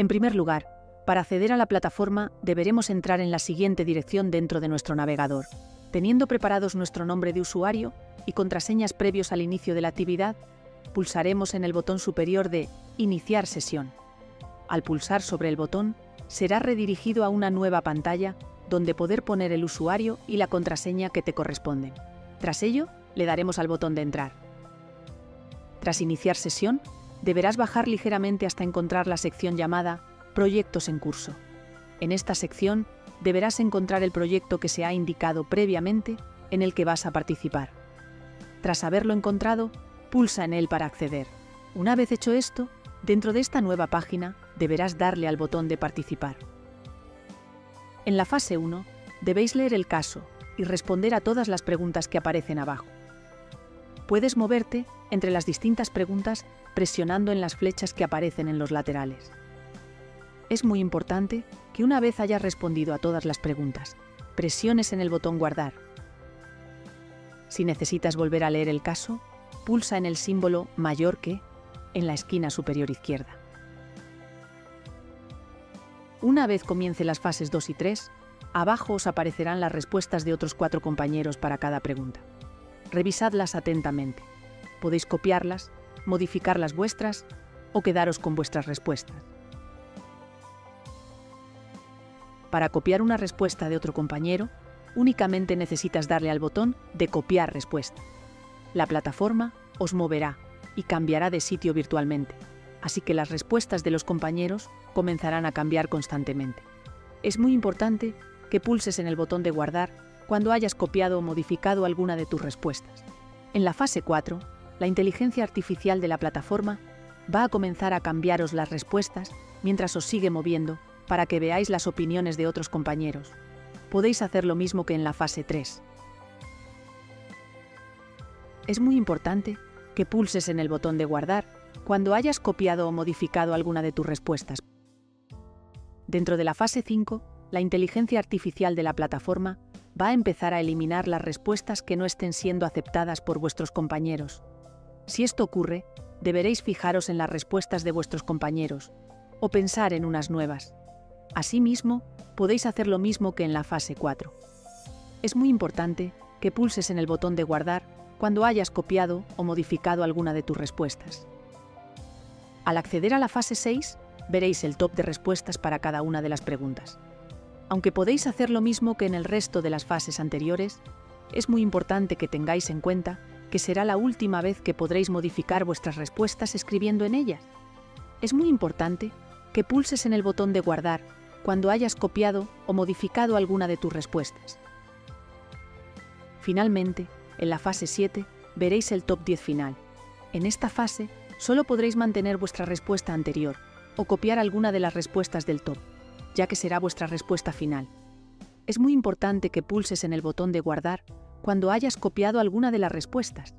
En primer lugar, para acceder a la plataforma deberemos entrar en la siguiente dirección dentro de nuestro navegador. Teniendo preparados nuestro nombre de usuario y contraseñas previos al inicio de la actividad, pulsaremos en el botón superior de Iniciar sesión. Al pulsar sobre el botón, será redirigido a una nueva pantalla donde poder poner el usuario y la contraseña que te corresponden. Tras ello, le daremos al botón de entrar. Tras iniciar sesión, deberás bajar ligeramente hasta encontrar la sección llamada Proyectos en curso. En esta sección deberás encontrar el proyecto que se ha indicado previamente en el que vas a participar. Tras haberlo encontrado, pulsa en él para acceder. Una vez hecho esto, dentro de esta nueva página deberás darle al botón de participar. En la fase 1, debéis leer el caso y responder a todas las preguntas que aparecen abajo. Puedes moverte entre las distintas preguntas presionando en las flechas que aparecen en los laterales. Es muy importante que una vez hayas respondido a todas las preguntas, presiones en el botón Guardar. Si necesitas volver a leer el caso, pulsa en el símbolo mayor que en la esquina superior izquierda. Una vez comience las fases 2 y 3, abajo os aparecerán las respuestas de otros cuatro compañeros para cada pregunta. Revisadlas atentamente. Podéis copiarlas, modificar las vuestras o quedaros con vuestras respuestas. Para copiar una respuesta de otro compañero, únicamente necesitas darle al botón de copiar respuesta. La plataforma os moverá y cambiará de sitio virtualmente, así que las respuestas de los compañeros comenzarán a cambiar constantemente. Es muy importante que pulses en el botón de guardar cuando hayas copiado o modificado alguna de tus respuestas. En la fase 4, la inteligencia artificial de la plataforma va a comenzar a cambiaros las respuestas mientras os sigue moviendo para que veáis las opiniones de otros compañeros. Podéis hacer lo mismo que en la fase 3. Es muy importante que pulses en el botón de guardar cuando hayas copiado o modificado alguna de tus respuestas. Dentro de la fase 5, la inteligencia artificial de la plataforma va a empezar a eliminar las respuestas que no estén siendo aceptadas por vuestros compañeros. Si esto ocurre, deberéis fijaros en las respuestas de vuestros compañeros o pensar en unas nuevas. Asimismo, podéis hacer lo mismo que en la fase 4. Es muy importante que pulses en el botón de guardar cuando hayas copiado o modificado alguna de tus respuestas. Al acceder a la fase 6, veréis el top de respuestas para cada una de las preguntas. Aunque podéis hacer lo mismo que en el resto de las fases anteriores, es muy importante que tengáis en cuenta que será la última vez que podréis modificar vuestras respuestas escribiendo en ellas. Es muy importante que pulses en el botón de guardar cuando hayas copiado o modificado alguna de tus respuestas. Finalmente, en la fase 7, veréis el top 10 final. En esta fase, solo podréis mantener vuestra respuesta anterior o copiar alguna de las respuestas del top, ya que será vuestra respuesta final. Es muy importante que pulses en el botón de guardar cuando hayas copiado alguna de las respuestas.